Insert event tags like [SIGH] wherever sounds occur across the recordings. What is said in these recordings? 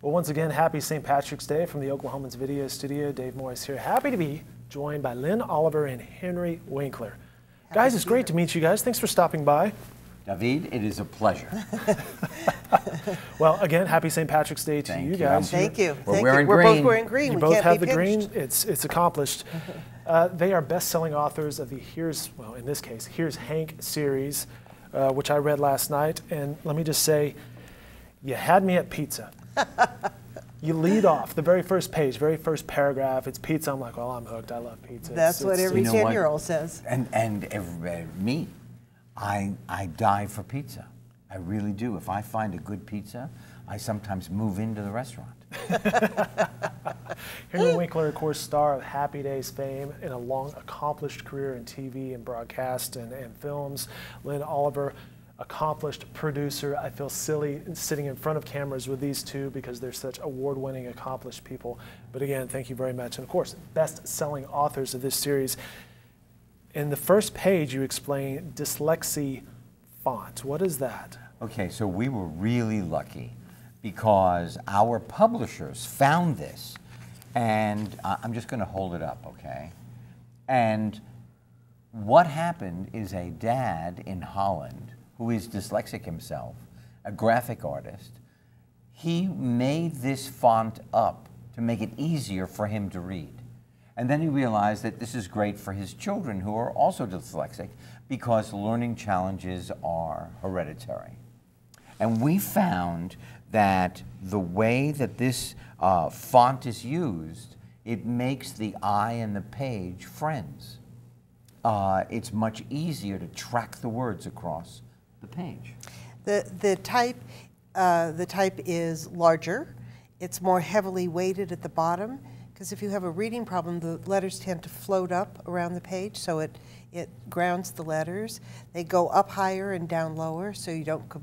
Well, once again, happy St. Patrick's Day from the Oklahomans Video Studio. Dave Morris here. Happy to be joined by Lin Oliver and Henry Winkler. Happy guys, it's great to meet you guys. Thanks for stopping by. David, it is a pleasure. [LAUGHS] well, again, happy St. Patrick's Day to Thank you, you. guys. Thank you. We're Thank wearing you. We're both wearing green. You we both can't have be the green. It's it's accomplished. [LAUGHS] Uh, they are best-selling authors of the Here's well, in this case, Here's Hank series, uh, which I read last night. And let me just say, you had me at pizza. [LAUGHS] you lead off the very first page, very first paragraph. It's pizza. I'm like, well, I'm hooked. I love pizza. That's It's- what it's- every You know ten-year-old says. And and every, me, I I die for pizza. I really do. If I find a good pizza, I sometimes move into the restaurant. [LAUGHS] Henry Winkler, of course, star of Happy Days fame and a long, accomplished career in TV and broadcast and, and films. Lin Oliver, accomplished producer. I feel silly sitting in front of cameras with these two because they're such award-winning, accomplished people. But again, thank you very much. And of course, best-selling authors of this series. In the first page, you explain dyslexia font. What is that? Okay, so we were really lucky because our publishers found this, and uh, I'm just going to hold it up, okay? And what happened is a dad in Holland who is dyslexic himself, a graphic artist, he made this font up to make it easier for him to read. And then he realized that this is great for his children who are also dyslexic because learning challenges are hereditary. And we found that the way that this uh, font is used, it makes the eye and the page friends. Uh, it's much easier to track the words across the page. The, the type, uh, the type is larger. It's more heavily weighted at the bottom because if you have a reading problem, the letters tend to float up around the page, so it, it grounds the letters. They go up higher and down lower, so you don't co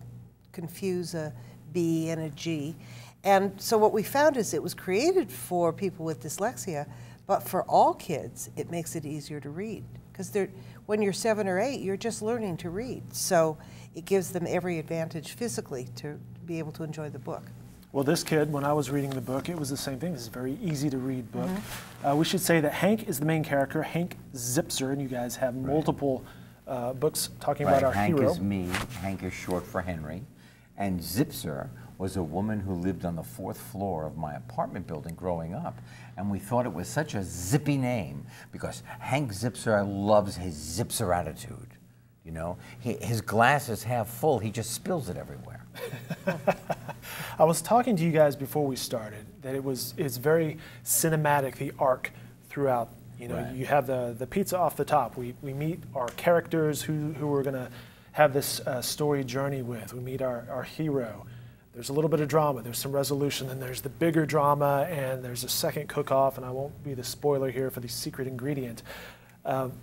confuse a B and a G. And so what we found is it was created for people with dyslexia, but for all kids, it makes it easier to read. Because when you're seven or eight, you're just learning to read. So it gives them every advantage physically to be able to enjoy the book. Well, this kid, when I was reading the book, it was the same thing. This is a very easy to read book. Mm-hmm. Uh, we should say that Hank is the main character, Hank Zipzer, and you guys have multiple uh, books talking right. about our Hank hero. is me. Hank is short for Henry. And Zipzer was a woman who lived on the fourth floor of my apartment building growing up. And we thought it was such a zippy name because Hank Zipzer loves his Zipzer attitude. You know, he, his glass is half full, he just spills it everywhere. [LAUGHS] I was talking to you guys before we started that it was it's very cinematic the arc throughout. You know, Right. you have the the pizza off the top. We we meet our characters who who we're gonna have this uh, story journey with. We meet our our hero. There's a little bit of drama. There's some resolution. Then there's the bigger drama, and there's a second cook-off. And I won't be the spoiler here for the secret ingredient. Um,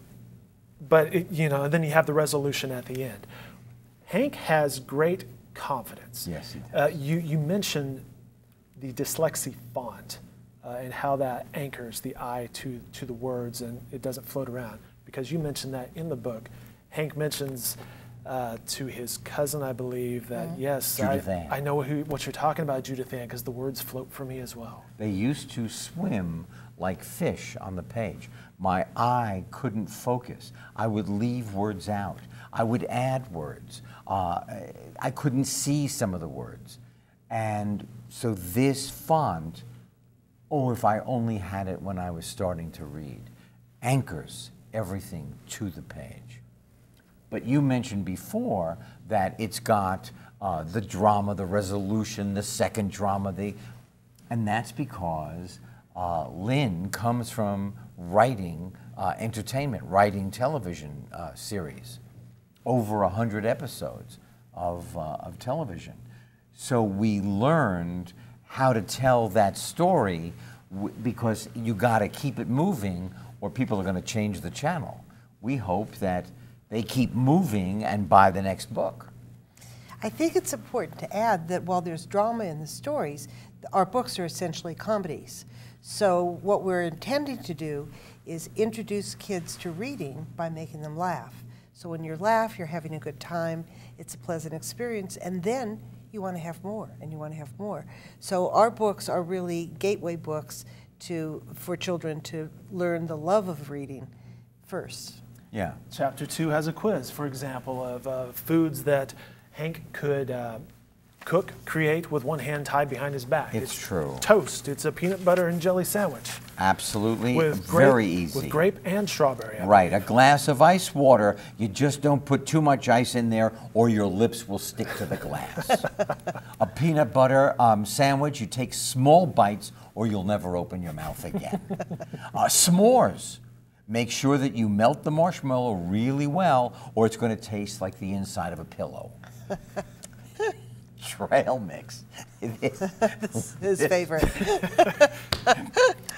but it, you know, and then you have the resolution at the end. Hank has great confidence. Yes, he does. Uh, you you mentioned the dyslexia font uh, and how that anchors the eye to to the words and it doesn't float around because you mentioned that in the book. Hank mentions. Uh, to his cousin, I believe that yes, Judith I, Ann. I know who, what you're talking about, Judith Ann, because the words float for me as well. They used to swim like fish on the page. My eye couldn't focus. I would leave words out. I would add words. Uh, I couldn't see some of the words. And so this font, oh, if I only had it when I was starting to read, anchors everything to the page. But you mentioned before that it's got uh, the drama, the resolution, the second drama, the, and that's because uh, Lin comes from writing uh, entertainment, writing television uh, series, over a hundred episodes of, uh, of television. So we learned how to tell that story because you got to keep it moving, or people are going to change the channel. We hope that they keep moving and buy the next book. I think it's important to add that while there's drama in the stories, our books are essentially comedies. So what we're intending to do is introduce kids to reading by making them laugh. So when you laugh, you're having a good time, it's a pleasant experience, and then you want to have more and you want to have more. So our books are really gateway books to for children to learn the love of reading first. Yeah. Chapter two has a quiz, for example, of uh, foods that Hank could uh, cook, create with one hand tied behind his back. It's true. Toast. It's a peanut butter and jelly sandwich Absolutely. with grape, Very easy. with grape and strawberry. I Right, a glass of ice water. You just don't put too much ice in there, or your lips will stick to the glass. [LAUGHS] a peanut butter um, sandwich, you take small bites, or you'll never open your mouth again. [LAUGHS] uh, s'mores. Make sure that you melt the marshmallow really well, or it's going to taste like the inside of a pillow. [LAUGHS] Trail mix. His [LAUGHS] favorite.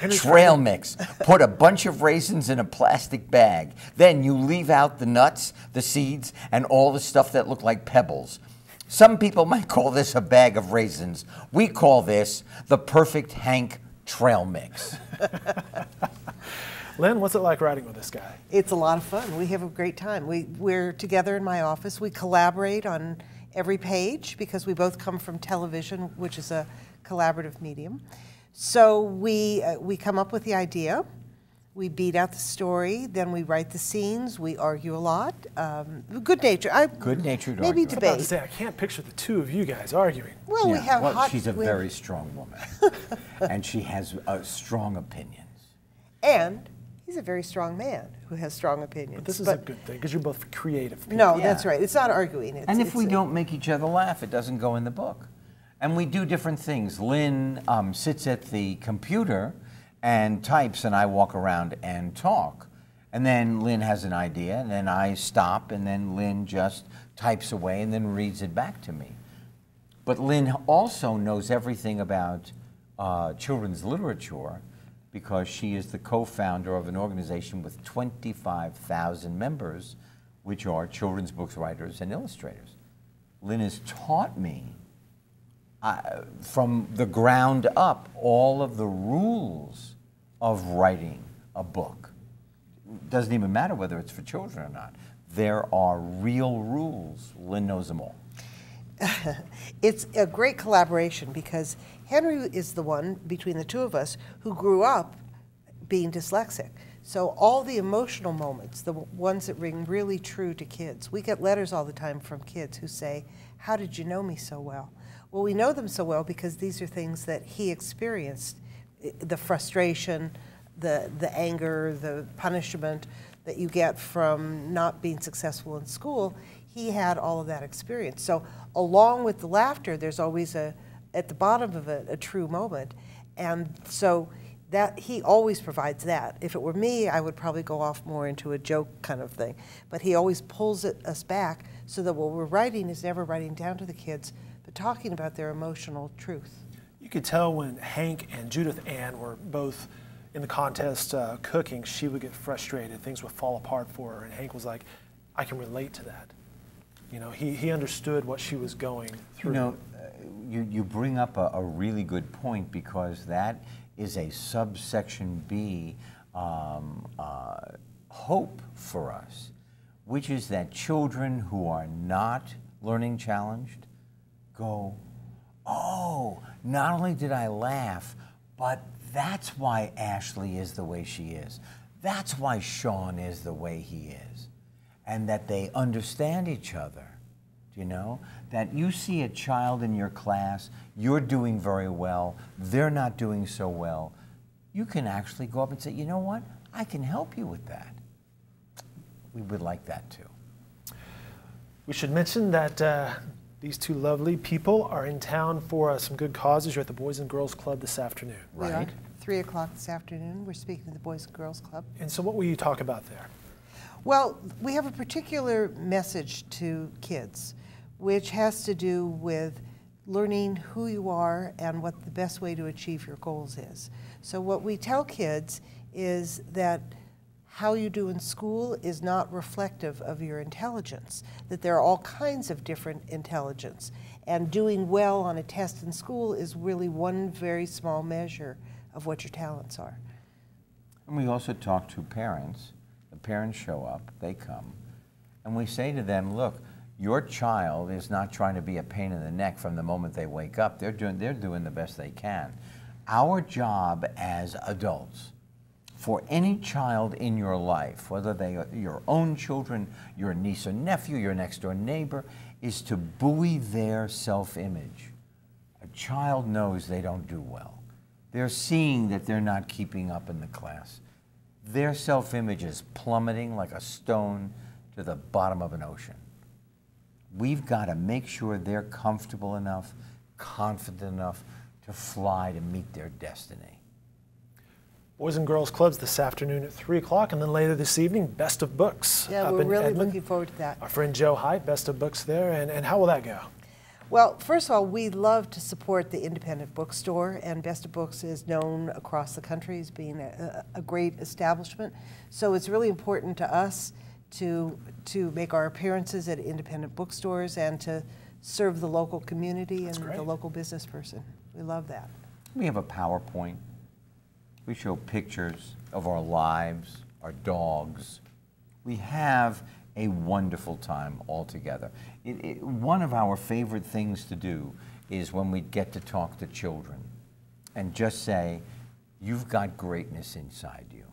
Trail mix. Put a bunch of raisins in a plastic bag. Then you leave out the nuts, the seeds, and all the stuff that look like pebbles. Some people might call this a bag of raisins. We call this the perfect Hank trail mix. [LAUGHS] Lin, what's it like writing with this guy? It's a lot of fun. We have a great time. We, we're together in my office. We collaborate on every page because we both come from television, which is a collaborative medium. So we, uh, we come up with the idea, we beat out the story, then we write the scenes, we argue a lot. Um, good nature. I, Good-natured Maybe argument. I was about to debate. say, I can't picture the two of you guys arguing. Well, we have well, hot. she's a we very strong woman, [LAUGHS] and she has uh, strong opinions. and he's a very strong man who has strong opinions. But this is a good thing because you're both creative people. No, Yeah. that's right. It's not arguing. It's, And if it's we a- don't make each other laugh, it doesn't go in the book. And we do different things. Lin um, sits at the computer and types, and I walk around and talk. And then Lin has an idea, and then I stop, and then Lin just types away and then reads it back to me. But Lin also knows everything about uh, children's literature because she is the co founder of an organization with 25,000 members, which are children's books writers and illustrators. Lin has taught me uh, from the ground up all of the rules of writing a book. It Doesn't even matter whether it's for children or not. There are real rules. Lin knows them all. [LAUGHS] it's a great collaboration because Henry is the one between the two of us who grew up being dyslexic. So all the emotional moments, the ones that ring really true to kids, we get letters all the time from kids who say, "How did you know me so well?" Well, we know them so well because these are things that he experienced: eh, the frustration, the the anger, the punishment that you get from not being successful in school. He had all of that experience. So along with the laughter, there's always a at the bottom of it a true moment, and so that he always provides that. If it were me, I would probably go off more into a joke kind of thing. But he always pulls it, us back so that what we're writing is never writing down to the kids, but talking about their emotional truth. You could tell when Hank and Judith Ann were both in the contest uh, cooking, she would get frustrated. Things would fall apart for her. And Hank was like, I can relate to that. You know, he, he understood what she was going through. You know, uh, you, you bring up a, a really good point because that is a subsection B um, uh, hope for us, which is that children who are not learning challenged go, oh, not only did I laugh, but that's why Ashley is the way she is. That's why Sean is the way he is. And that they understand each other. Do you know? That you see a child in your class, you're doing very well, they're not doing so well. You can actually go up and say, you know what? I can help you with that. We would like that too. We should mention that uh, these two lovely people are in town for uh, some good causes. You're at the Boys and Girls Club this afternoon. We are Right. three o'clock this afternoon. We're speaking to the Boys and Girls Club. And so, what will you talk about there? Well, we have a particular message to kids, which has to do with learning who you are and what the best way to achieve your goals is. So, what we tell kids is that how you do in school is not reflective of your intelligence, that there are all kinds of different intelligence. And doing well on a test in school is really one very small measure of what your talents are. And we also talk to parents. Parents show up, they come, and we say to them, look, Your child is not trying to be a pain in the neck from the moment they wake up. They're doing, they're doing the best they can. Our job as adults, for any child in your life, whether they are your own children, your niece or nephew, your next door neighbor, is to buoy their self image. A child knows they don't do well. They're seeing that they're not keeping up in the class. Their self image is plummeting like a stone to the bottom of an ocean we've got to make sure they're comfortable enough, confident enough to fly to meet their destiny. Boys and Girls Clubs this afternoon at 3 o'clock, and then later this evening, Best of Books. Yeah, we're really Edmond. looking forward to that. Our friend Joe Hite, Best of Books there, and, and how will that go? Well, first of all, we love to support the independent bookstore, and Best of Books is known across the country as being a, a great establishment. So it's really important to us to, to make our appearances at independent bookstores and to serve the local community and the local business person. We love that. We have a PowerPoint. We show pictures of our lives, our dogs. We have a wonderful time all together. It, it, one of our favorite things to do is when we get to talk to children and just say, You've got greatness inside you.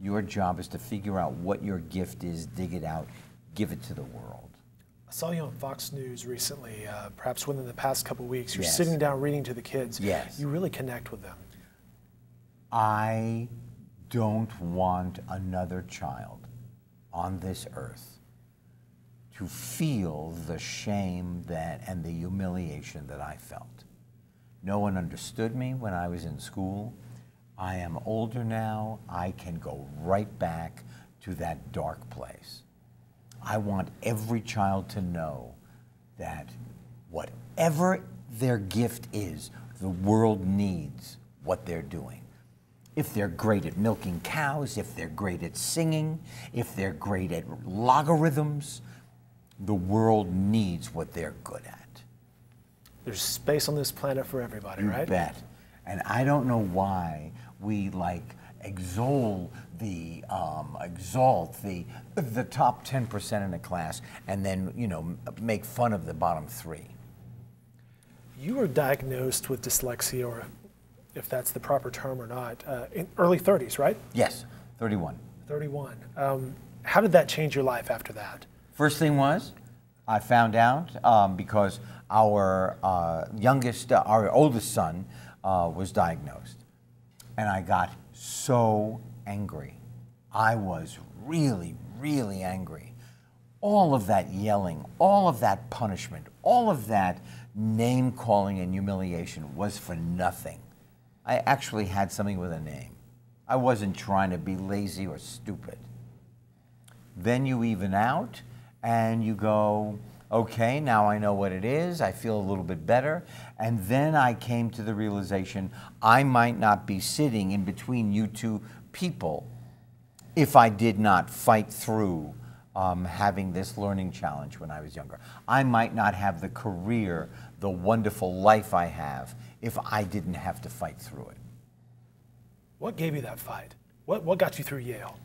Your job is to figure out what your gift is, dig it out, give it to the world. I saw you on Fox News recently, uh, perhaps within the past couple weeks. You're yes. sitting down reading to the kids. Yes. You really connect with them. I don't want another child on this earth to feel the shame that and the humiliation that I felt. No one understood me when I was in school. I am older now. I can go right back to that dark place. I want every child to know that whatever their gift is, the world needs what they're doing. If they're great at milking cows, if they're great at singing, if they're great at logarithms, the world needs what they're good at. There's space on this planet for everybody, you right? You bet. And I don't know why we like exalt the um, exalt the the top 10% in a class and then you know make fun of the bottom three you were diagnosed with dyslexia or if that's the proper term or not uh, in early 30s right yes 31 31 um, how did that change your life after that first thing was i found out um, because our uh, youngest uh, our oldest son uh, was diagnosed and I got so angry. I was really, really angry. All of that yelling, all of that punishment, all of that name calling and humiliation was for nothing. I actually had something with a name. I wasn't trying to be lazy or stupid. Then you even out and you go, okay, now I know what it is. I feel a little bit better. And then I came to the realization I might not be sitting in between you two people if I did not fight through um, having this learning challenge when I was younger. I might not have the career, the wonderful life I have if I didn't have to fight through it. What gave you that fight? What, what got you through Yale?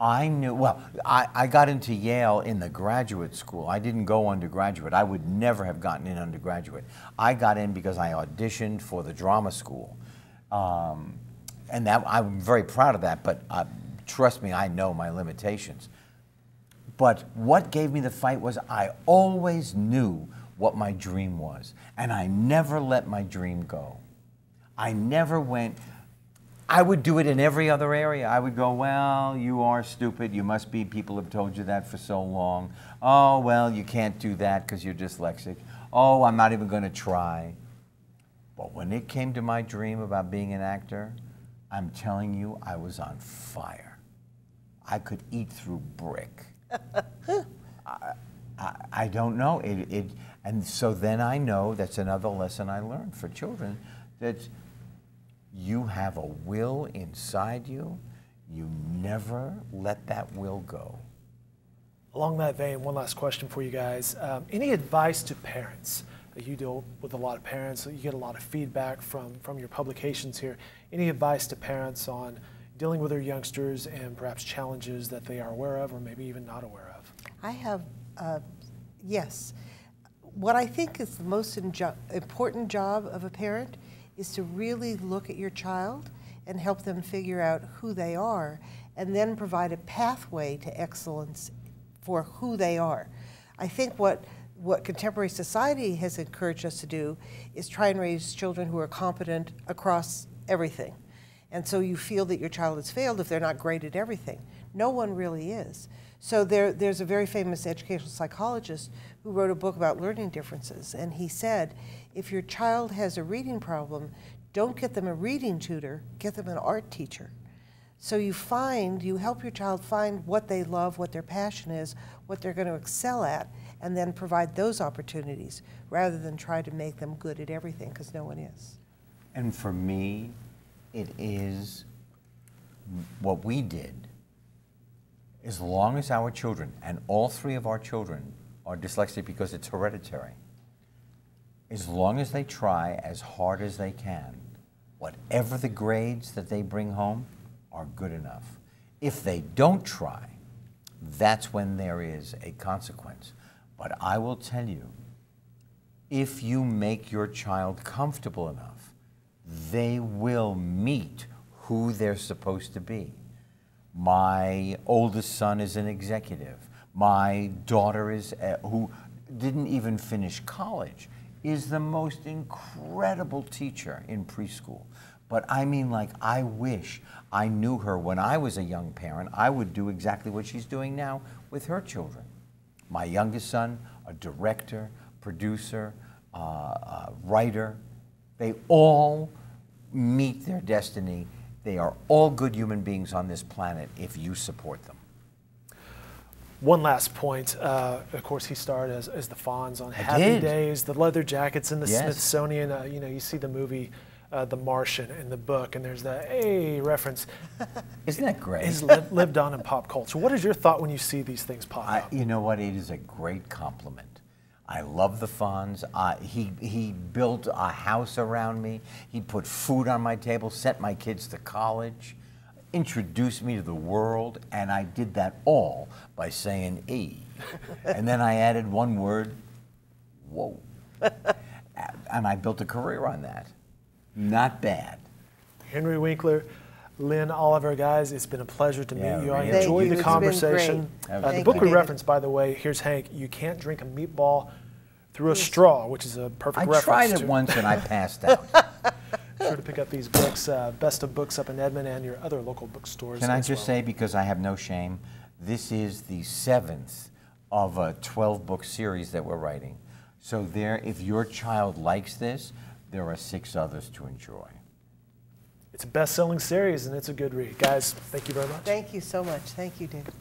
I knew, well, I, I got into Yale in the graduate school. I didn't go undergraduate. I would never have gotten in undergraduate. I got in because I auditioned for the drama school. Um, and that, I'm very proud of that, but uh, trust me, I know my limitations. But what gave me the fight was I always knew what my dream was, and I never let my dream go. I never went, I would do it in every other area. I would go, well, you are stupid. You must be. People have told you that for so long. Oh, well, you can't do that because you're dyslexic. Oh, I'm not even going to try. But when it came to my dream about being an actor, I'm telling you, I was on fire. I could eat through brick. [LAUGHS] I, I, I, don't know. It, it, and so then I know that's another lesson I learned for children that you have a will inside you. You never let that will go. Along that vein, one last question for you guys. Um, any advice to parents? You deal with a lot of parents, you get a lot of feedback from, from your publications here. Any advice to parents on dealing with their youngsters and perhaps challenges that they are aware of or maybe even not aware of? I have uh, Yes. What I think is the most important job of a parent is to really look at your child and help them figure out who they are and then provide a pathway to excellence for who they are. I think what what contemporary society has encouraged us to do is try and raise children who are competent across everything. And so you feel that your child has failed if they're not great at everything. No one really is. So there, there's a very famous educational psychologist who wrote a book about learning differences. And he said, if your child has a reading problem, don't get them a reading tutor, get them an art teacher. So you find, you help your child find what they love, what their passion is, what they're going to excel at, and then provide those opportunities rather than try to make them good at everything because no one is. And for me, it is what we did. As long as our children, and all three of our children are dyslexic because it's hereditary, as long as they try as hard as they can, whatever the grades that they bring home are good enough. If they don't try, that's when there is a consequence. But I will tell you, if you make your child comfortable enough, they will meet who they're supposed to be. My oldest son is an executive. My daughter is, uh, who didn't even finish college, is the most incredible teacher in preschool. But I mean, like, I wish I knew her when I was a young parent. I would do exactly what she's doing now with her children. My youngest son, a director, producer, uh, uh, writer, they all meet their destiny. They are all good human beings on this planet if you support them. One last point. Uh, of course, he starred as, as the Fonz on I Happy did. Days, the leather jackets in the Yes. Smithsonian. Uh, you know, you see the movie uh, The Martian in the book, and there's that A reference. [LAUGHS] Isn't that great? Is li- lived on in pop culture. What is your thought when you see these things pop I, up? you know what? It is a great compliment. I love the Fonz. Uh, he, he built a house around me. He put food on my table, sent my kids to college, introduced me to the world, and I did that all by saying E. [LAUGHS] and then I added one word, whoa. [LAUGHS] and I built a career on that. Not bad. Henry Winkler, Lin Oliver, guys, it's been a pleasure to Yeah, meet you. I really. enjoyed Thank the you. Conversation. Uh, the book you, we David. referenced, by the way, here's Hank. You can't drink a meatball through a straw, which is a perfect I reference. I tried it to- once and I [LAUGHS] passed out. Sure to pick up these books, uh, Best of Books up in Edmond and your other local bookstores. Can I just well. say, because I have no shame, this is the seventh of a 12 book series that we're writing. So, there, if your child likes this, there are six others to enjoy. It's a best selling series and it's a good read. Guys, thank you very much. Thank you so much. Thank you, David.